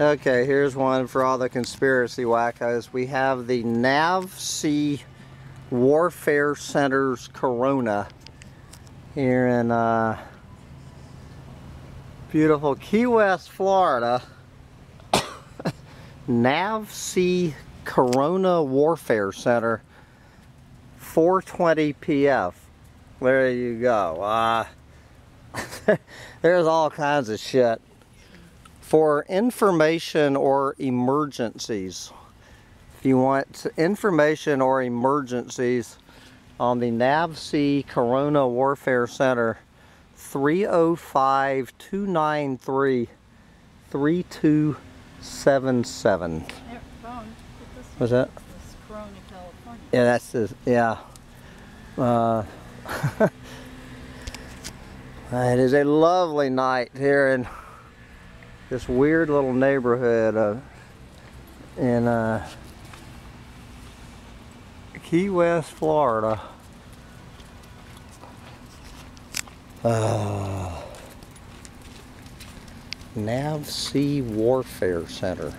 Okay, here's one for all the conspiracy wackos. We have the NAVSEA Warfare Center's Corona here in uh, beautiful Key West, Florida. NAVSEA Corona Warfare Center 420 PF. There you go. Uh, there's all kinds of shit. For information or emergencies, if you want information or emergencies on the NAVSEA Corona Warfare Center, 305 293 3277. There, phone. Put this What's that? Yeah, that's the, yeah. Uh, it is a lovely night here in this weird little neighborhood of, in uh, Key West, Florida. Uh, NAVSEA Warfare Center.